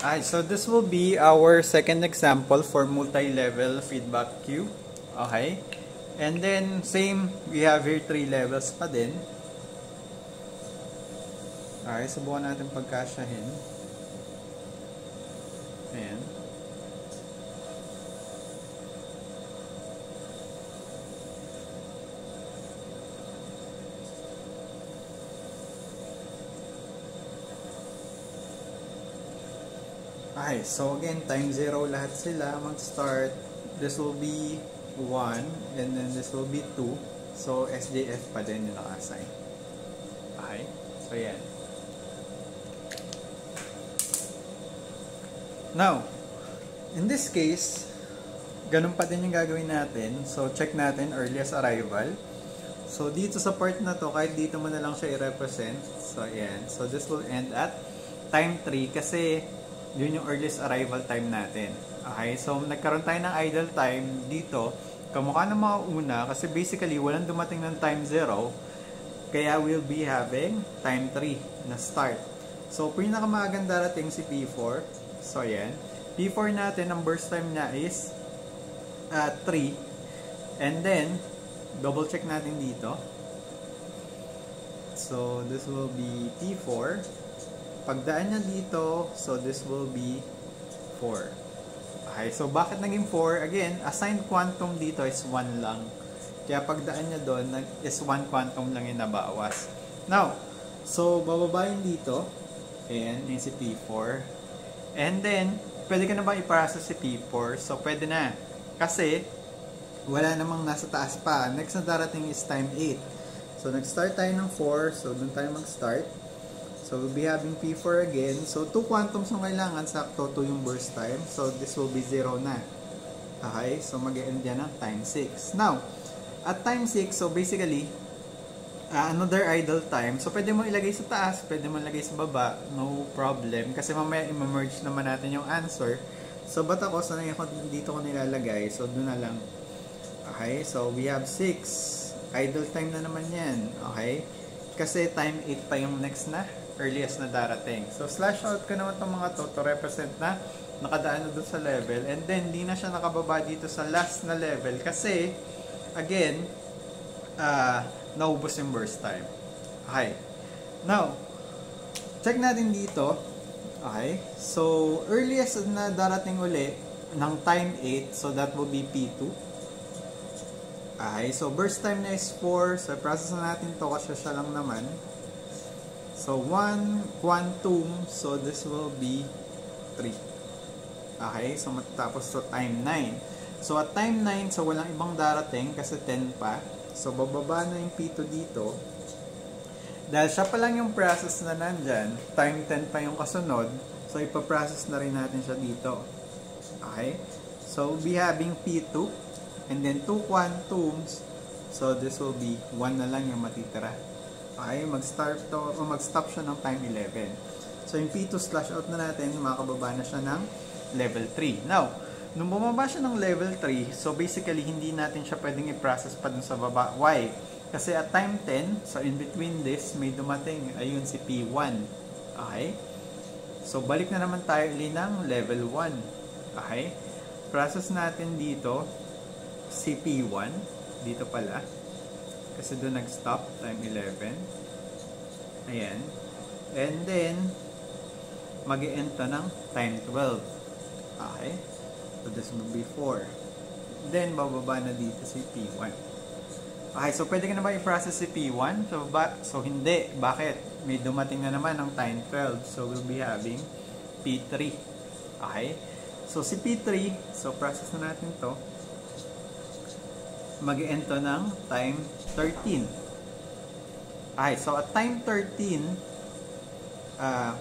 Alright, so this will be our second example for multi-level feedback queue. Okay? And then, same, we have here three levels pa din. Alright, subukan natin pagkasyahin. Ayan. Okay, so again, time 0 lahat sila mag-start. This will be 1 and then this will be 2. So, SJF pa din yung naka-assign. Okay? So, yan. Now, in this case, ganun pa din yung gagawin natin. So, check natin earliest arrival. So, dito sa part na to, kahit dito mo na lang siya i-represent. So, yan. So, this will end at time 3 kasi yun yung earliest arrival time natin. Okay, so nagkaroon tayo ng idle time dito. Kamukha ng mga una kasi basically walang dumating ng time 0. Kaya we'll be having time 3 na start. So pinakamaganda darating si P4. So ayan. P4 natin, ang burst time niya is uh, 3. And then, double check natin dito. So this will be P4. Pagdaan niya dito, so this will be 4. Okay, so bakit naging 4? Again, assigned quantum dito is 1 lang. Kaya pagdaan niya doon is 1 quantum lang yung nabawas. Now, so bababa yun dito. Ayan, yung si P4. And then, pwede ka na ba i-process si P4? So, pwede na. Kasi, wala namang nasa taas pa. Next na darating is time 8. So, nag-start tayo ng 4. So, doon tayo mag-start. So, we'll be having P4 again. So, 2 quantums yung kailangan. Sakto 2 yung burst time. So, this will be 0 na. Okay? So, mag-end yan ng time 6. Now, at time 6, so basically, uh, another idle time. So, pwede mo ilagay sa taas, pwede mo ilagay sa baba. No problem. Kasi mamaya i-merge naman natin yung answer. So, ba't ako, sanay ako dito ko nilalagay. So, doon na lang. Okay? So, we have 6. Idle time na naman yan. Okay? Kasi time 8 pa yung next na earliest na darating. So, slash out ko naman itong mga to to represent na nakadaan na doon sa level. And then, hindi na siya nakababa dito sa last na level kasi, again, uh, naubos yung burst time. Okay. Now, check natin dito. Okay. So, earliest na darating uli ng time 8. So, that will be P2. Okay. So, burst time na is 4. So, process na natin to kasi siya lang naman. So, 1 quantum. So, this will be 3. Okay? So, matatapos to time 9. So, at time 9, so walang ibang darating kasi 10 pa. So, bababa na yung P2 dito. Dahil siya pa lang yung process na nandyan, time 10 pa yung kasunod, so ipaprocess na rin natin siya dito. Okay? So, we'll be having P2 and then 2 quantums. So, this will be 1 na lang yung matitira ay mag-start to o mag-stop siya ng time 11. So yung P2 slash out na natin, makakababa na siya ng level 3. Now, nung bumaba siya ng level 3, so basically hindi natin siya pwedeng i-process pa dun sa baba. Why? Kasi at time 10, so in between this, may dumating, ayun si P1. Okay? So balik na naman tayo uli ng level 1. Okay? Process natin dito si P1. Dito pala. Kasi doon nag-stop, time 11. Ayan. And then, mag end to ng time 12. Okay? So, this will be 4. Then, bababa na dito si P1. Okay, so pwede ka na ba i-process si P1? So, ba so hindi. Bakit? May dumating na naman ng time 12. So, we'll be having P3. Okay? So, si P3, so process na natin to mag end to ng time 13. Okay, so at time 13, uh, ah,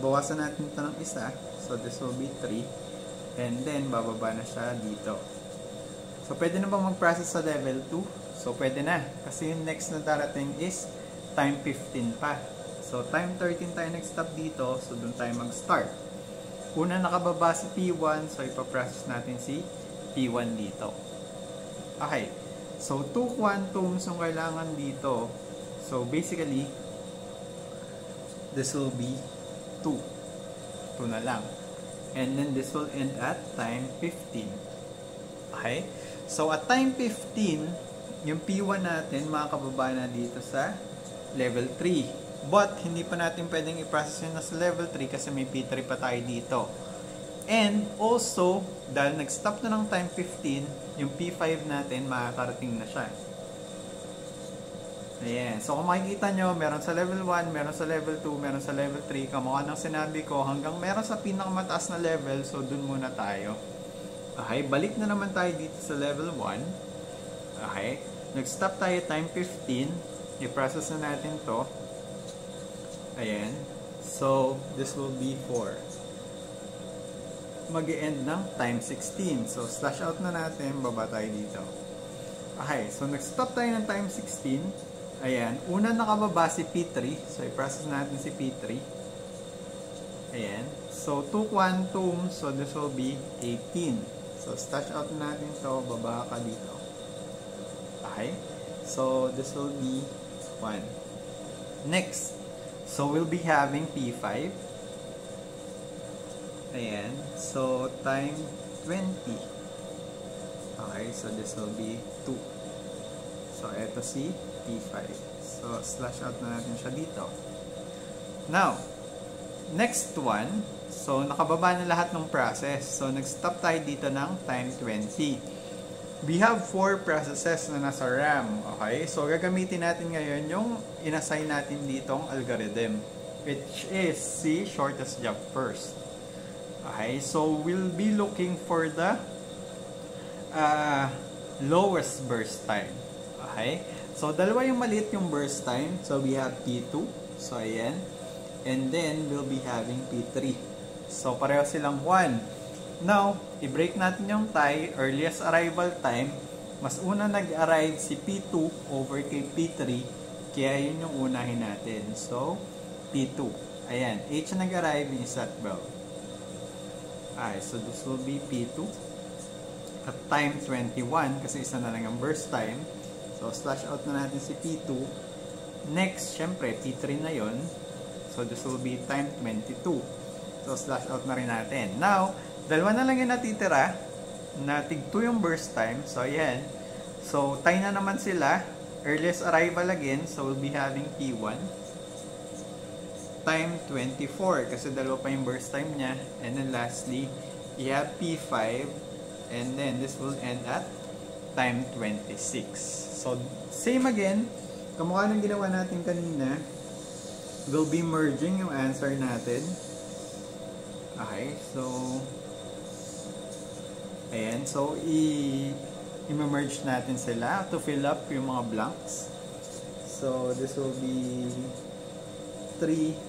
bawasan natin ito ng isa. So this will be 3. And then, bababa na siya dito. So, pwede na ba mag-process sa level 2? So, pwede na. Kasi yung next na darating is time 15 pa. So, time 13 tayo nag-stop dito. So, doon tayo mag-start. Una nakababa si P1. So, ipaprocess natin si P1 dito. Okay. So, 2 quantums yung kailangan dito. So, basically, this will be 2. 2 na lang. And then this will end at time 15. Okay? So at time 15, yung P1 natin makakababa na dito sa level 3. But hindi pa natin pwedeng i-process yun sa level 3 kasi may P3 pa tayo dito. And also, dahil nag-stop na ng time 15, yung P5 natin makakarating na siya. Ayan. So, kung makikita nyo, meron sa level 1, meron sa level 2, meron sa level 3. Kamukha ng sinabi ko, hanggang meron sa pinakamataas na level. So, dun muna tayo. Okay. Balik na naman tayo dito sa level 1. Okay. Nag-stop tayo time 15. I-process na natin to. Ayan. So, this will be 4. Mag end ng time 16. So, slash out na natin. Baba tayo dito. Okay. So, nag-stop tayo ng time 16. Ayan. Una nakababa si P3. So, i-process natin si P3. Ayan. So, 2 quantum. So, this will be 18. So, stash out natin to Baba ka dito. Okay. So, this will be 1. Next. So, we'll be having P5. Ayan. So, time 20. Okay. So, this will be 2. So, eto si P5. So, slash out na natin siya dito. Now, next one, so nakababa na lahat ng process. So, nag-stop tayo dito ng time 20. We have four processes na nasa RAM. Okay? So, gagamitin natin ngayon yung inassign natin ditong algorithm which is si shortest job first. Okay? So, we'll be looking for the uh, lowest burst time. Okay? So, dalawa yung maliit yung burst time. So, we have P2. So, ayan. And then, we'll be having P3. So, pareho silang 1. Now, i-break natin yung tie, earliest arrival time. Mas una nag-arrive si P2 over kay P3. Kaya yun yung unahin natin. So, P2. Ayan. H na nag-arrive is at 12. Alright, so this will be P2. At time 21, kasi isa na lang ang burst time. So, slash out na natin si P2. Next, syempre, P3 na yon. So, this will be time 22. So, slash out na rin natin. Now, dalawa na lang yung natitira. Natig 2 yung burst time. So, ayan. So, tie na naman sila. Earliest arrival again. So, we'll be having P1. Time 24. Kasi dalawa pa yung burst time niya. And then lastly, you have P5. And then, this will end at time 26. So, same again. Kamukha ng ginawa natin kanina. We'll be merging yung answer natin. Okay, so ayan, so i i-merge natin sila to fill up yung mga blanks. So, this will be 3.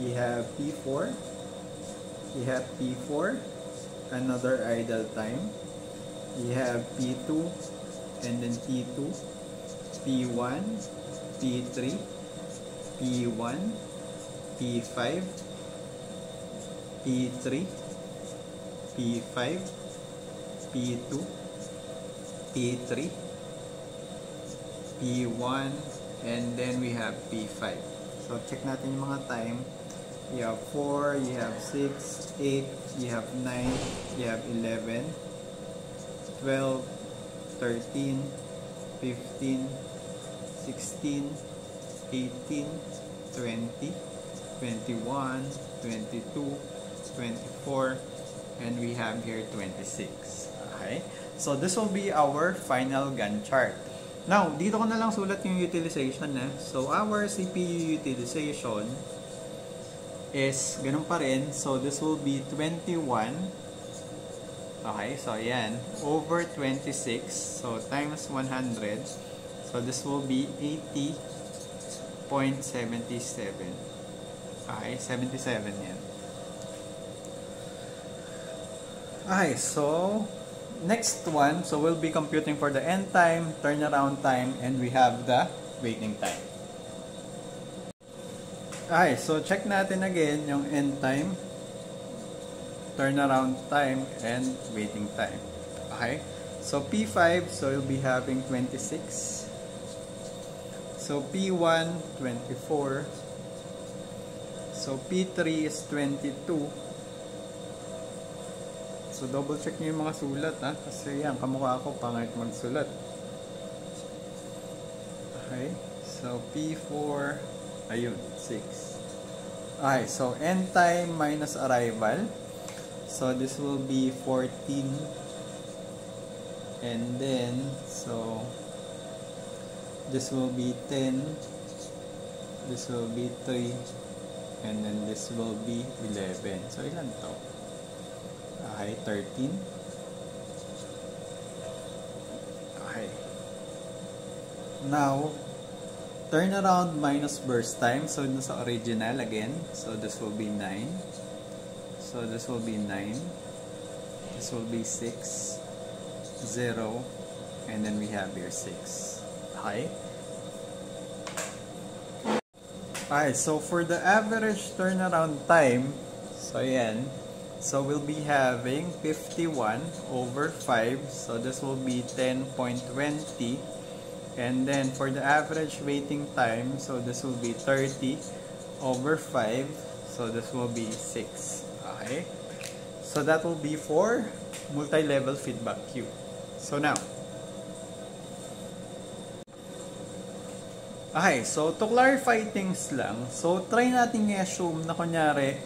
You have P4. You have P4. Another idle time. You have P2 and then P2, P1, P3, P1, P5, P3, P5, P2, P3, P1, and then we have P5. So, check natin yung mga time. You have 4, you have 6, 8, you have 9, you have 11, 12, 13, 15, 16, 18, 20, 21, 22, 24, and we have here 26. Okay? So, this will be our final gun chart. Now, dito ko na lang sulat yung utilization na. So, our CPU utilization is ganun pa rin. So, this will be 21 Okay, so ayan. Over 26. So, times 100. So, this will be 80.77. Okay, 77 yan. Okay, so, next one. So, we'll be computing for the end time, turnaround time, and we have the waiting time. Okay, so check natin again yung end time turnaround time and waiting time. Okay? So P5, so you'll be having 26. So P1, 24. So P3 is 22. So, double check nyo yung mga sulat, ha? Kasi yan, kamukha ako, pangit magsulat. Okay. So, P4, ayun, 6. Okay, so, end time minus arrival. So, this will be 14. And then, so, this will be 10. This will be 3. And then, this will be 11. So, ilan to? Okay, 13. Okay. Now, turnaround minus burst time. So, dun sa original again. So, this will be 9. So, this will be 9. This will be 6. 0. And then we have here 6. Okay? Alright, so for the average turnaround time, so yan, so we'll be having 51 over 5. So this will be 10.20. And then for the average waiting time, so this will be 30 over 5. So this will be 6. Okay? So that will be for multi-level feedback queue. So now, Okay, so to clarify things lang, so try natin i-assume na kunyari,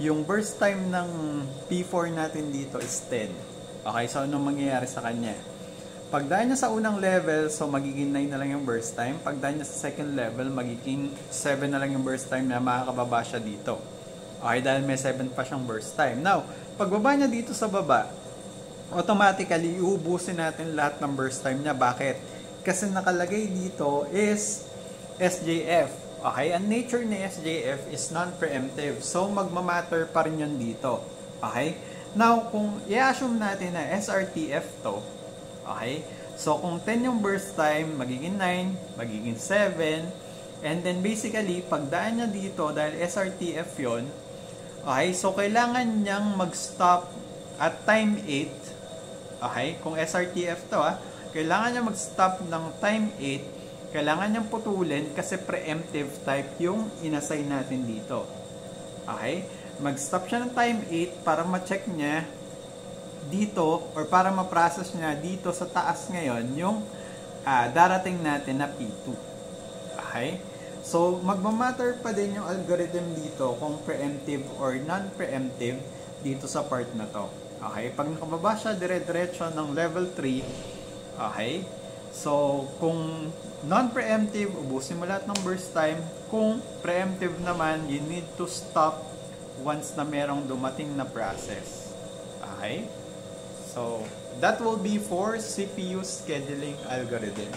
yung burst time ng P4 natin dito is 10. Okay, so anong mangyayari sa kanya? Pagdaan niya sa unang level, so magiging 9 na lang yung burst time. Pagdaan niya sa second level, magiging 7 na lang yung burst time na makakababa siya dito. Okay, dahil may 7 pa siyang burst time. Now, pagbaba niya dito sa baba, automatically, uubusin natin lahat ng burst time niya. Bakit? Kasi nakalagay dito is SJF. Okay, ang nature ni SJF is non-preemptive. So, magmamatter pa rin yun dito. Okay? Now, kung i-assume natin na SRTF to, okay? So, kung 10 yung burst time, magiging 9, magiging 7, and then basically, pagdaan niya dito, dahil SRTF yon okay, so kailangan niyang mag-stop at time 8, okay? Kung SRTF to, ah, kailangan niya mag-stop ng time 8 kailangan niyang putulin kasi preemptive type yung inassign natin dito. Okay? Mag-stop siya ng time 8 para ma-check niya dito or para ma-process niya dito sa taas ngayon yung uh, darating natin na P2. Okay? So, magmamatter pa din yung algorithm dito kung preemptive or non-preemptive dito sa part na to. Okay? Pag nakababa siya dire-diretso ng level 3, okay? So, kung non-preemptive, ubusin mo lahat ng burst time. Kung preemptive naman, you need to stop once na merong dumating na process. Okay? So, that will be for CPU scheduling algorithm.